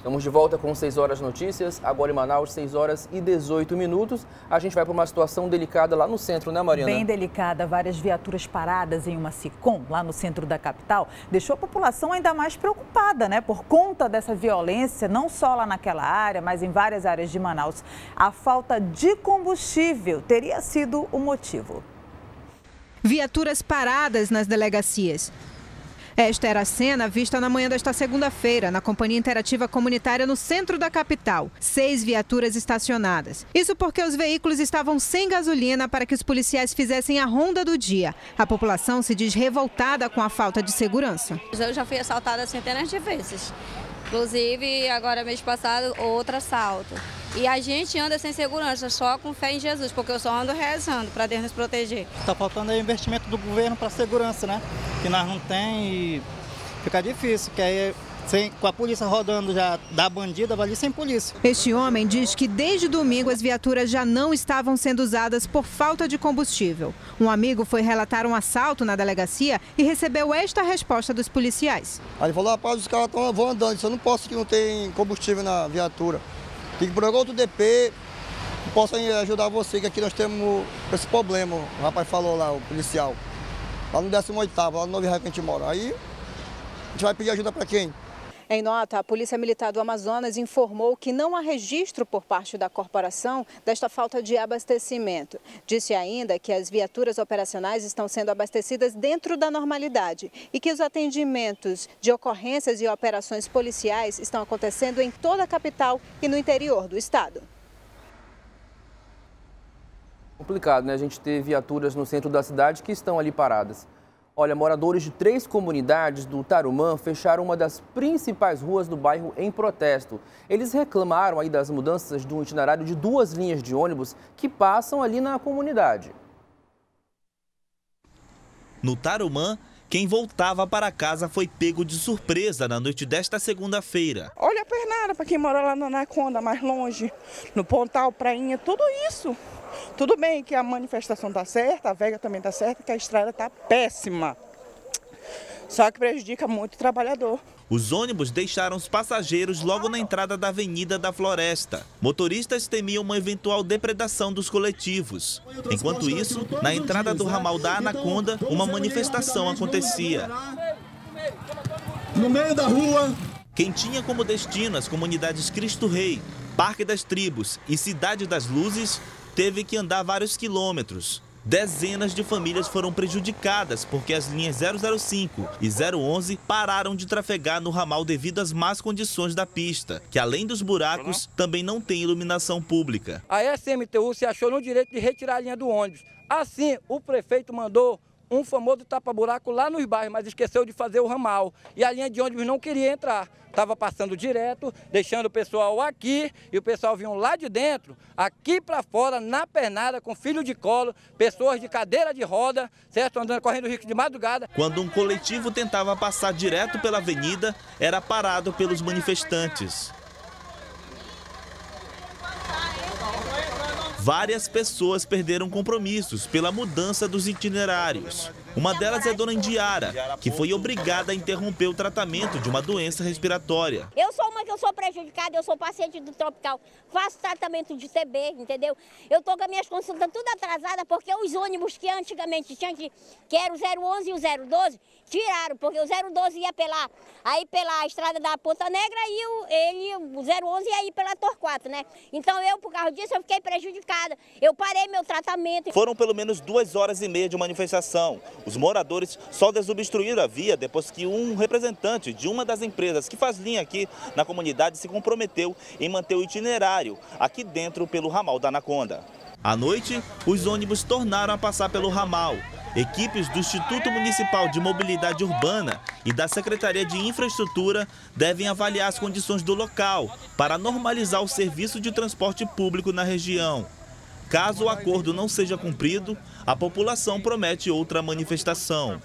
Estamos de volta com 6 horas notícias, agora em Manaus, 6 horas e 18 minutos. A gente vai para uma situação delicada lá no centro, né, Mariana? Bem delicada. Várias viaturas paradas em uma SICOM, lá no centro da capital, deixou a população ainda mais preocupada, né? Por conta dessa violência, não só lá naquela área, mas em várias áreas de Manaus. A falta de combustível teria sido o motivo. Viaturas paradas nas delegacias. Esta era a cena vista na manhã desta segunda-feira, na Companhia Interativa Comunitária no centro da capital. Seis viaturas estacionadas. Isso porque os veículos estavam sem gasolina para que os policiais fizessem a ronda do dia. A população se diz revoltada com a falta de segurança. Eu já fui assaltada centenas de vezes. Inclusive, agora mês passado, outro assalto. E a gente anda sem segurança, só com fé em Jesus, porque eu só ando rezando para Deus nos proteger. Está faltando aí investimento do governo para segurança, né? Que nós não tem e fica difícil, que aí sem, com a polícia rodando já da bandida, vai ali sem polícia. Este homem diz que desde domingo as viaturas já não estavam sendo usadas por falta de combustível. Um amigo foi relatar um assalto na delegacia e recebeu esta resposta dos policiais. Aí ele falou, rapaz, os caras estão andando, eu não posso que não tem combustível na viatura. Tem que procurar outro DP, possa ajudar você, que aqui nós temos esse problema, o rapaz falou lá, o policial. Lá no 18º, lá no Novo Rio que a gente mora. Aí a gente vai pedir ajuda para quem? Em nota, a Polícia Militar do Amazonas informou que não há registro por parte da corporação desta falta de abastecimento. Disse ainda que as viaturas operacionais estão sendo abastecidas dentro da normalidade e que os atendimentos de ocorrências e operações policiais estão acontecendo em toda a capital e no interior do estado. Complicado, né? A gente ter viaturas no centro da cidade que estão ali paradas. Olha, moradores de três comunidades do Tarumã fecharam uma das principais ruas do bairro em protesto. Eles reclamaram aí das mudanças do itinerário de duas linhas de ônibus que passam ali na comunidade. No Tarumã, quem voltava para casa foi pego de surpresa na noite desta segunda-feira. Olha a pernada para quem mora lá na Anaconda, mais longe, no Pontal, Prainha, tudo isso. Tudo bem que a manifestação está certa, a Vega também está certa, que a estrada está péssima. Só que prejudica muito o trabalhador. Os ônibus deixaram os passageiros logo na entrada da Avenida da Floresta. Motoristas temiam uma eventual depredação dos coletivos. Enquanto isso, na entrada do ramal da Anaconda, uma manifestação acontecia. No meio da rua. Quem tinha como destino as comunidades Cristo Rei, Parque das Tribos e Cidade das Luzes teve que andar vários quilômetros. Dezenas de famílias foram prejudicadas porque as linhas 005 e 011 pararam de trafegar no ramal devido às más condições da pista, que além dos buracos, também não tem iluminação pública. A SMTU se achou no direito de retirar a linha do ônibus. Assim, o prefeito mandou um famoso tapa-buraco lá nos bairros, mas esqueceu de fazer o ramal. E a linha de ônibus não queria entrar. Estava passando direto, deixando o pessoal aqui e o pessoal vinha lá de dentro, aqui para fora, na pernada, com filho de colo, pessoas de cadeira de roda, certo? Andando, correndo risco de madrugada. Quando um coletivo tentava passar direto pela avenida, era parado pelos manifestantes. Várias pessoas perderam compromissos pela mudança dos itinerários. Uma delas é Dona Indiara, que foi obrigada a interromper o tratamento de uma doença respiratória. Eu sou que eu sou prejudicada, eu sou paciente do tropical, faço tratamento de TB, entendeu? Eu tô com as minhas consultas tudo atrasadas porque os ônibus que antigamente tinham que, que era o 011 e o 012, tiraram, porque o 012 ia pela, aí pela estrada da Ponta Negra e o, ele, o 011 ia ir pela Torquato, né? Então eu, por causa disso, eu fiquei prejudicada. Eu parei meu tratamento. Foram pelo menos duas horas e meia de manifestação. Os moradores só desobstruíram a via depois que um representante de uma das empresas que faz linha aqui na comunidade se comprometeu em manter o itinerário aqui dentro pelo ramal da Anaconda. À noite, os ônibus tornaram a passar pelo ramal. Equipes do Instituto Municipal de Mobilidade Urbana e da Secretaria de Infraestrutura devem avaliar as condições do local para normalizar o serviço de transporte público na região. Caso o acordo não seja cumprido, a população promete outra manifestação.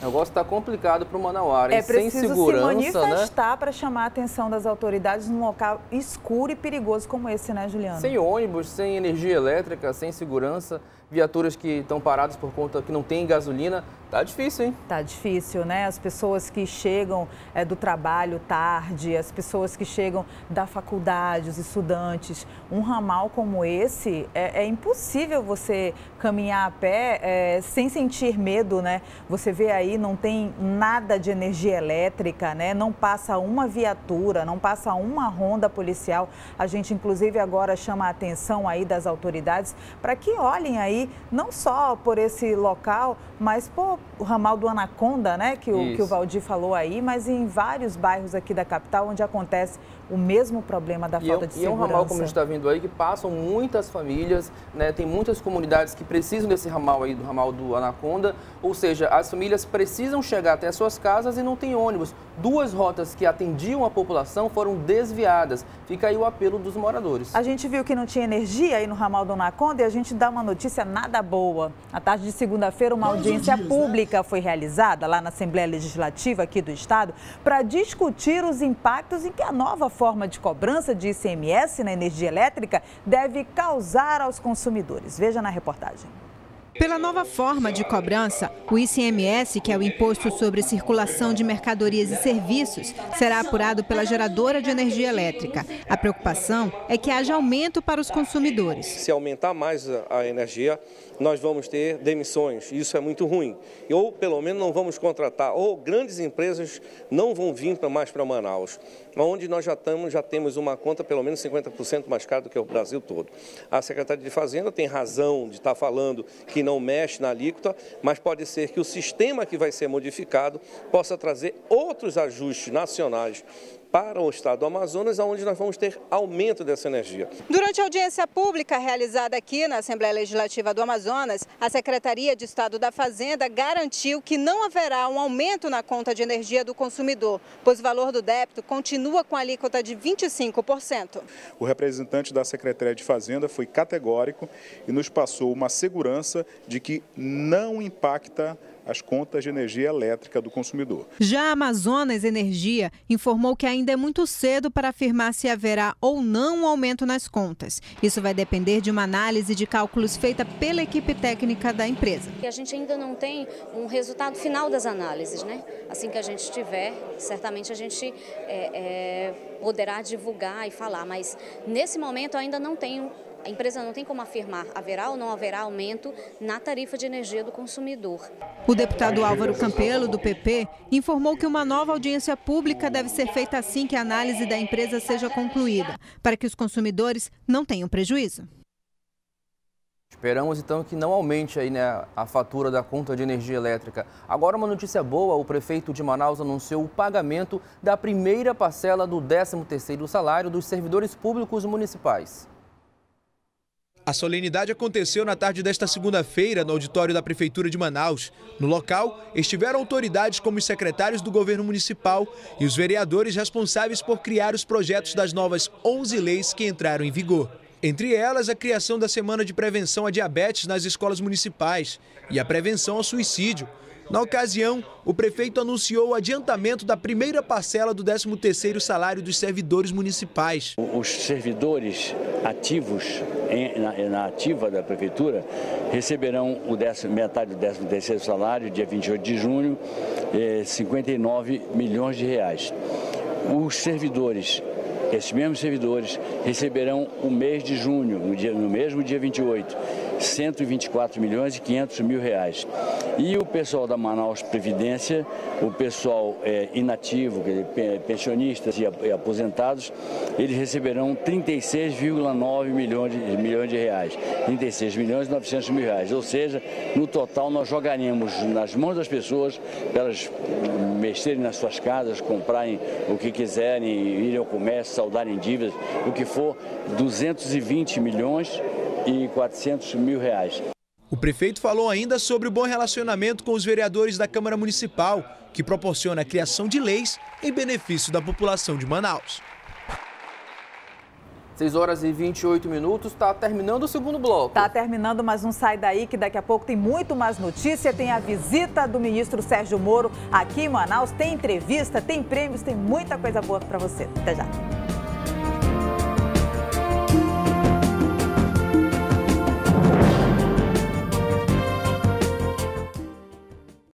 O negócio está complicado para o Manauara. É preciso Sem segurança, se manifestar né? para chamar a atenção das autoridades num local escuro e perigoso como esse, né, Juliana? Sem ônibus, sem energia elétrica, sem segurança. Viaturas que estão paradas por conta que não tem gasolina. Tá difícil, hein? Tá difícil, né? As pessoas que chegam é, do trabalho tarde, as pessoas que chegam da faculdade, os estudantes. Um ramal como esse, é, é impossível você caminhar a pé é, sem sentir medo, né? Você vê aí, não tem nada de energia elétrica, né? Não passa uma viatura, não passa uma ronda policial. A gente, inclusive, agora chama a atenção aí das autoridades para que olhem aí, não só por esse local, mas por o ramal do Anaconda, né, que o, que o Valdir falou aí, mas em vários bairros aqui da capital onde acontece o mesmo problema da falta e de segurança. E é um ramal, como a gente está vendo aí, que passam muitas famílias, né? Tem muitas comunidades que precisam desse ramal aí, do ramal do Anaconda. Ou seja, as famílias precisam chegar até as suas casas e não tem ônibus. Duas rotas que atendiam a população foram desviadas. Fica aí o apelo dos moradores. A gente viu que não tinha energia aí no ramal do Anaconda e a gente dá uma notícia nada boa. Na tarde de segunda-feira, uma audiência né? pública foi realizada lá na Assembleia Legislativa aqui do Estado para discutir os impactos em que a nova forma de cobrança de ICMS na energia elétrica deve causar aos consumidores. Veja na reportagem. Pela nova forma de cobrança, o ICMS, que é o Imposto sobre Circulação de Mercadorias e Serviços, será apurado pela geradora de energia elétrica. A preocupação é que haja aumento para os consumidores. Se aumentar mais a energia, nós vamos ter demissões. Isso é muito ruim. Ou, pelo menos, não vamos contratar, ou grandes empresas não vão vir mais para Manaus, onde nós já, estamos, já temos uma conta pelo menos 50% mais cara do que o Brasil todo. A Secretaria de Fazenda tem razão de estar falando que não mexe na alíquota, mas pode ser que o sistema que vai ser modificado possa trazer outros ajustes nacionais para o estado do Amazonas, onde nós vamos ter aumento dessa energia. Durante a audiência pública realizada aqui na Assembleia Legislativa do Amazonas, a Secretaria de Estado da Fazenda garantiu que não haverá um aumento na conta de energia do consumidor, pois o valor do débito continua com a alíquota de 25%. O representante da Secretaria de Fazenda foi categórico e nos passou uma segurança de que não impacta as contas de energia elétrica do consumidor. Já a Amazonas Energia informou que ainda é muito cedo para afirmar se haverá ou não um aumento nas contas. Isso vai depender de uma análise de cálculos feita pela equipe técnica da empresa. A gente ainda não tem um resultado final das análises, né? Assim que a gente tiver, certamente a gente é, é, poderá divulgar e falar, mas nesse momento ainda não tem a empresa não tem como afirmar haverá ou não haverá aumento na tarifa de energia do consumidor. O deputado Álvaro Campelo, do PP, informou que uma nova audiência pública deve ser feita assim que a análise da empresa seja concluída, para que os consumidores não tenham prejuízo. Esperamos então que não aumente aí, né, a fatura da conta de energia elétrica. Agora uma notícia boa, o prefeito de Manaus anunciou o pagamento da primeira parcela do 13º salário dos servidores públicos municipais. A solenidade aconteceu na tarde desta segunda-feira no auditório da Prefeitura de Manaus. No local, estiveram autoridades como os secretários do governo municipal e os vereadores responsáveis por criar os projetos das novas 11 leis que entraram em vigor. Entre elas, a criação da Semana de Prevenção à Diabetes nas escolas municipais e a prevenção ao suicídio. Na ocasião, o prefeito anunciou o adiantamento da primeira parcela do 13º salário dos servidores municipais. Os servidores ativos na, ativa da prefeitura receberão o décimo, metade do 13º salário, dia 28 de junho, 59 eh, milhões de reais. Os servidores esses mesmos servidores receberão o mês de junho, no, dia, no mesmo dia 28, 124 milhões e 500 mil reais. E o pessoal da Manaus Previdência, o pessoal é, inativo, pensionistas e aposentados, eles receberão 36,9 milhões de, milhões de reais. 36 milhões e 900 mil reais. Ou seja, no total nós jogaremos nas mãos das pessoas para elas mexerem nas suas casas, comprarem o que quiserem, irem ao comércio, saudarem dívidas, o que for, 220 milhões e 400 mil reais. O prefeito falou ainda sobre o bom relacionamento com os vereadores da Câmara Municipal, que proporciona a criação de leis em benefício da população de Manaus. 6 horas e 28 minutos, está terminando o segundo bloco. Está terminando, mas não sai daí que daqui a pouco tem muito mais notícia. Tem a visita do ministro Sérgio Moro aqui em Manaus, tem entrevista, tem prêmios, tem muita coisa boa para você. Até já.